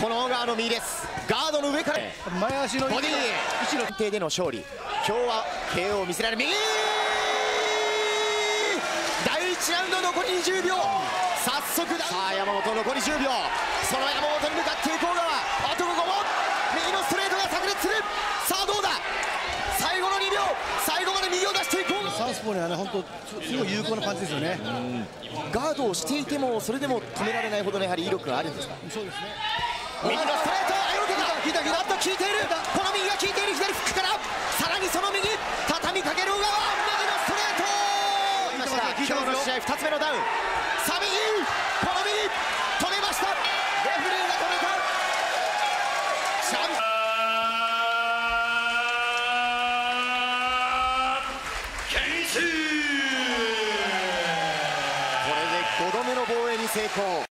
この小川の右です。ガードの上から前足のボディ後ろ。定での勝利今日は KO を見せられる右。第1ラウンド残り20秒。早速ださあ山本残り10秒。その山本に向かっていく小川。あと5問右のストレートが炸裂する。さあどうだ？最後の2秒。最後まで右を出していこう。サウスポーにはね本当すごい有効なパンチですよね。ガードをしていてもそれでも止められないほどのやはり威力があるんですか？そうですね右のストレートエロた。が左だと効いている。この右が効いている左フックからさらにその右畳みかける小川右のストレート今日の試合2つ目のダウンさあ右この右止めましたレフリーが止めたチャンピオンこれで5度目の防衛に成功。